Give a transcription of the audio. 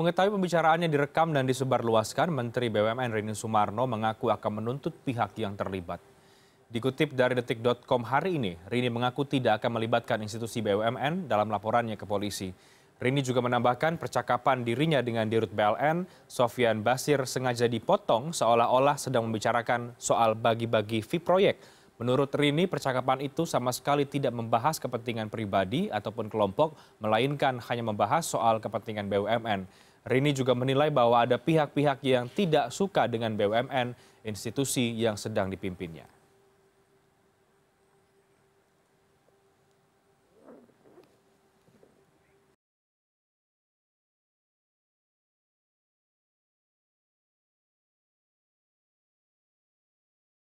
Mengetahui pembicaraannya direkam dan disebarluaskan, Menteri BUMN Rini Sumarno mengaku akan menuntut pihak yang terlibat. Dikutip dari detik.com hari ini, Rini mengaku tidak akan melibatkan institusi BUMN dalam laporannya ke polisi. Rini juga menambahkan percakapan dirinya dengan Dirut BLN, Sofian Basir sengaja dipotong seolah-olah sedang membicarakan soal bagi-bagi fee proyek. Menurut Rini, percakapan itu sama sekali tidak membahas kepentingan pribadi ataupun kelompok, melainkan hanya membahas soal kepentingan BUMN. Rini juga menilai bahwa ada pihak-pihak yang tidak suka dengan BUMN, institusi yang sedang dipimpinnya.